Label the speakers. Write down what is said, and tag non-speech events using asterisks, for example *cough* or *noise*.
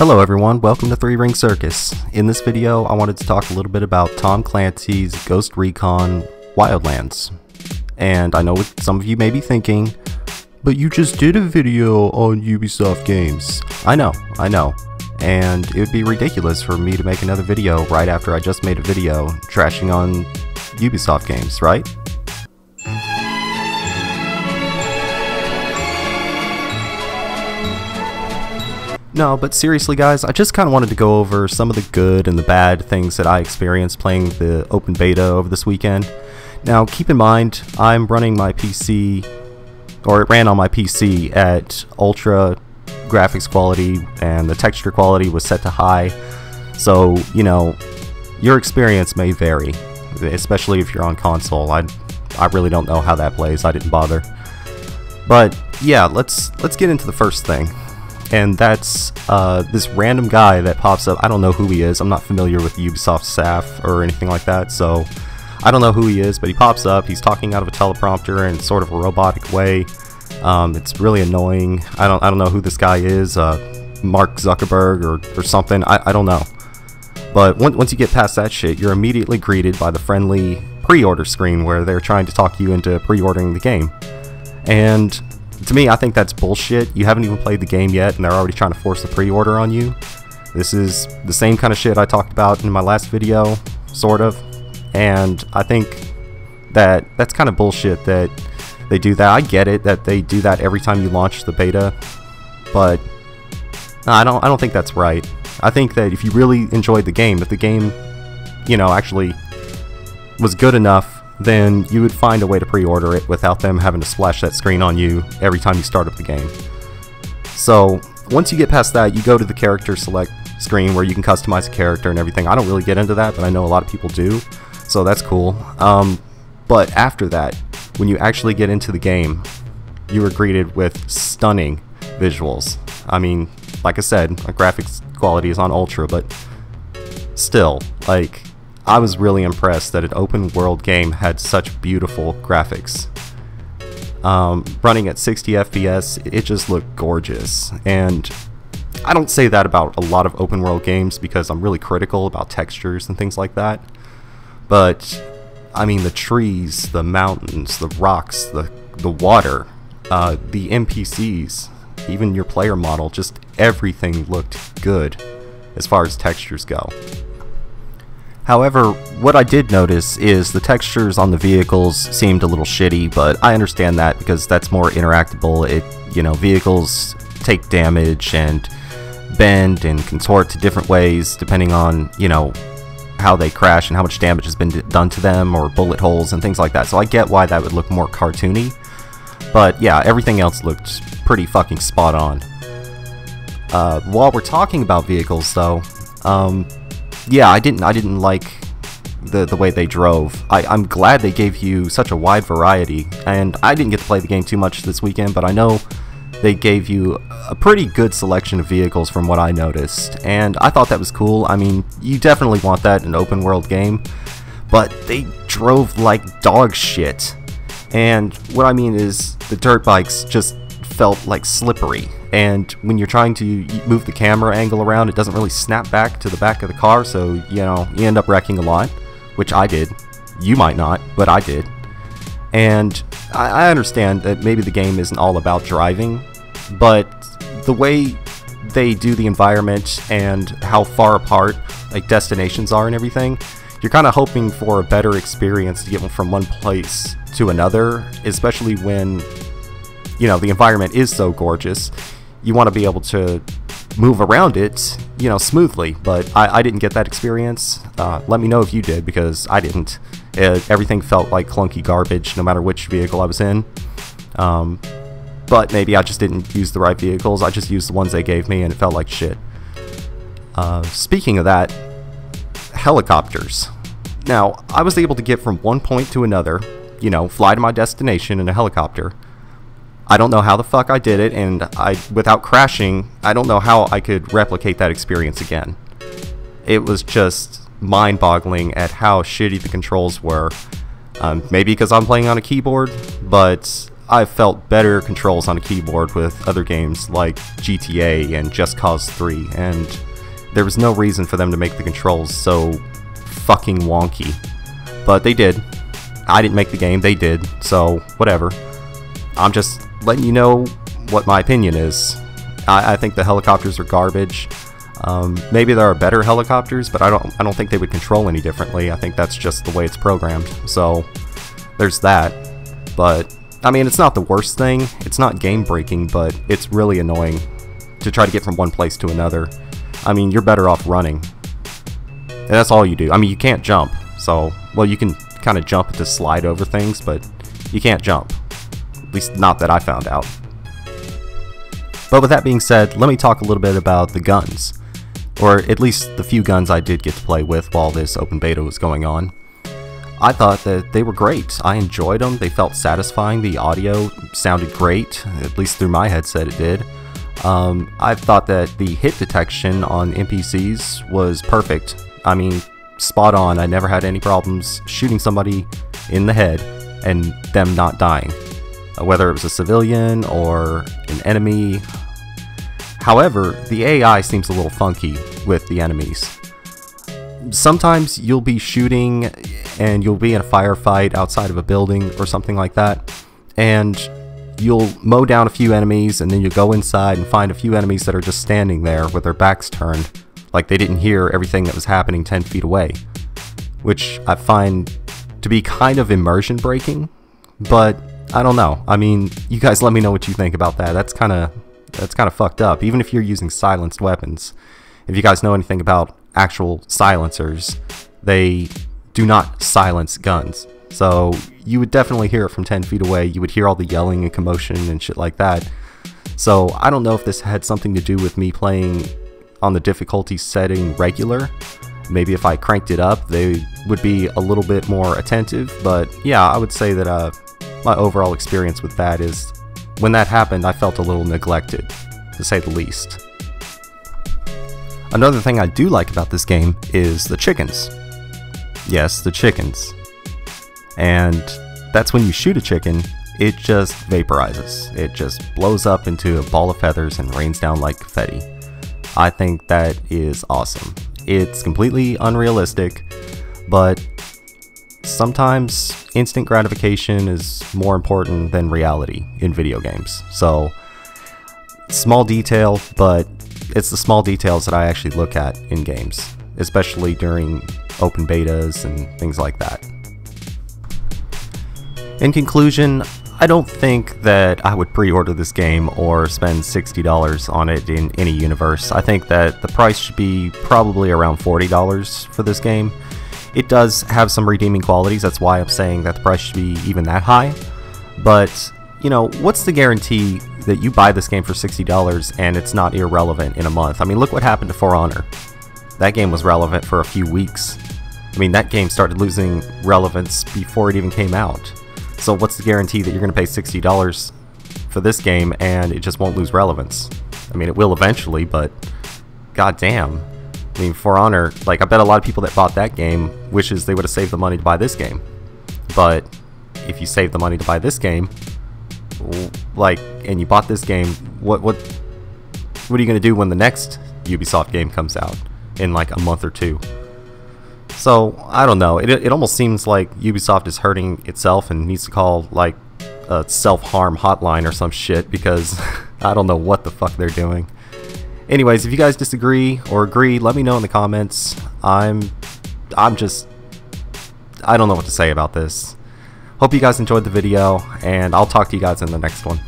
Speaker 1: Hello everyone, welcome to Threering Circus. In this video, I wanted to talk a little bit about Tom Clancy's Ghost Recon Wildlands. And I know what some of you may be thinking, but you just did a video on Ubisoft games. I know, I know. And it would be ridiculous for me to make another video right after I just made a video trashing on Ubisoft games, right? No, but seriously, guys, I just kind of wanted to go over some of the good and the bad things that I experienced playing the open beta over this weekend. Now, keep in mind, I'm running my PC, or it ran on my PC at ultra graphics quality, and the texture quality was set to high. So, you know, your experience may vary, especially if you're on console. I, I really don't know how that plays. I didn't bother. But yeah, let's let's get into the first thing and that's uh, this random guy that pops up. I don't know who he is. I'm not familiar with Ubisoft staff or anything like that, so I don't know who he is, but he pops up. He's talking out of a teleprompter in sort of a robotic way. Um, it's really annoying. I don't I don't know who this guy is. Uh, Mark Zuckerberg or, or something. I, I don't know. But once you get past that shit, you're immediately greeted by the friendly pre-order screen where they're trying to talk you into pre-ordering the game. And to me, I think that's bullshit. You haven't even played the game yet, and they're already trying to force the pre-order on you. This is the same kind of shit I talked about in my last video, sort of. And I think that that's kind of bullshit that they do that. I get it that they do that every time you launch the beta, but I don't I don't think that's right. I think that if you really enjoyed the game, if the game, you know, actually was good enough then you would find a way to pre-order it without them having to splash that screen on you every time you start up the game. So once you get past that, you go to the character select screen where you can customize a character and everything. I don't really get into that, but I know a lot of people do, so that's cool. Um, but after that, when you actually get into the game, you are greeted with stunning visuals. I mean, like I said, graphics quality is on ultra, but still, like, I was really impressed that an open world game had such beautiful graphics. Um, running at 60 FPS, it just looked gorgeous. And I don't say that about a lot of open world games because I'm really critical about textures and things like that. But I mean, the trees, the mountains, the rocks, the the water, uh, the NPCs, even your player model, just everything looked good as far as textures go. However, what I did notice is the textures on the vehicles seemed a little shitty, but I understand that because that's more interactable. It, you know, vehicles take damage and bend and contort to different ways depending on, you know, how they crash and how much damage has been done to them or bullet holes and things like that. So I get why that would look more cartoony. But yeah, everything else looked pretty fucking spot on. Uh, while we're talking about vehicles though, um, yeah, I didn't I didn't like the the way they drove. I, I'm glad they gave you such a wide variety, and I didn't get to play the game too much this weekend, but I know they gave you a pretty good selection of vehicles from what I noticed, and I thought that was cool. I mean, you definitely want that in an open world game, but they drove like dog shit. And what I mean is, the dirt bikes just felt like slippery and when you're trying to move the camera angle around it doesn't really snap back to the back of the car so you know you end up wrecking a lot which I did. You might not but I did. And I, understand that maybe the game isn't all about driving but the way they do the environment and how far apart like destinations are and everything you're kind of hoping for a better experience to get from one place to another especially when you know the environment is so gorgeous you want to be able to move around it, you know, smoothly. But I, I didn't get that experience. Uh, let me know if you did, because I didn't. It, everything felt like clunky garbage, no matter which vehicle I was in. Um, but maybe I just didn't use the right vehicles. I just used the ones they gave me, and it felt like shit. Uh, speaking of that, helicopters. Now, I was able to get from one point to another, you know, fly to my destination in a helicopter I don't know how the fuck I did it, and I, without crashing, I don't know how I could replicate that experience again. It was just mind-boggling at how shitty the controls were. Um, maybe because I'm playing on a keyboard, but I've felt better controls on a keyboard with other games like GTA and Just Cause 3, and there was no reason for them to make the controls so fucking wonky. But they did. I didn't make the game, they did, so whatever. I'm just letting you know what my opinion is. I, I think the helicopters are garbage. Um, maybe there are better helicopters, but I don't. I don't think they would control any differently. I think that's just the way it's programmed. So there's that. But I mean, it's not the worst thing. It's not game breaking, but it's really annoying to try to get from one place to another. I mean, you're better off running. And that's all you do. I mean, you can't jump. So, well, you can kind of jump to slide over things, but you can't jump. At least not that I found out. But with that being said, let me talk a little bit about the guns. Or at least the few guns I did get to play with while this open beta was going on. I thought that they were great. I enjoyed them. They felt satisfying. The audio sounded great, at least through my headset it did. Um, I thought that the hit detection on NPCs was perfect. I mean, spot on. I never had any problems shooting somebody in the head and them not dying. Uh, whether it was a civilian or an enemy. However, the AI seems a little funky with the enemies sometimes you'll be shooting and you'll be in a firefight outside of a building or something like that, and you'll mow down a few enemies and then you go inside and find a few enemies that are just standing there with their backs turned, like they didn't hear everything that was happening 10 feet away. Which I find to be kind of immersion breaking, but I don't know. I mean, you guys let me know what you think about that. That's kind of that's kind of fucked up, even if you're using silenced weapons. If you guys know anything about actual silencers, they do not silence guns. So you would definitely hear it from 10 feet away. You would hear all the yelling and commotion and shit like that. So I don't know if this had something to do with me playing on the difficulty setting regular. Maybe if I cranked it up, they would be a little bit more attentive. But yeah, I would say that uh, my overall experience with that is when that happened, I felt a little neglected, to say the least. Another thing I do like about this game is the chickens. Yes, the chickens. And that's when you shoot a chicken, it just vaporizes. It just blows up into a ball of feathers and rains down like confetti. I think that is awesome. It's completely unrealistic, but sometimes instant gratification is more important than reality in video games. So, small detail, but it's the small details that I actually look at in games, especially during open betas and things like that. In conclusion, I don't think that I would pre-order this game or spend $60 on it in any universe. I think that the price should be probably around $40 for this game. It does have some redeeming qualities, that's why I'm saying that the price should be even that high. But, you know, what's the guarantee that you buy this game for $60 and it's not irrelevant in a month. I mean, look what happened to For Honor. That game was relevant for a few weeks. I mean, that game started losing relevance before it even came out. So what's the guarantee that you're going to pay $60 for this game and it just won't lose relevance? I mean, it will eventually, but goddamn. I mean, For Honor, like, I bet a lot of people that bought that game wishes they would have saved the money to buy this game. But if you save the money to buy this game, like, and you bought this game, what what what are you gonna do when the next Ubisoft game comes out in like a month or two? So I don't know. It it almost seems like Ubisoft is hurting itself and needs to call like a self harm hotline or some shit because *laughs* I don't know what the fuck they're doing. Anyways, if you guys disagree or agree, let me know in the comments. I'm I'm just I don't know what to say about this. Hope you guys enjoyed the video, and I'll talk to you guys in the next one.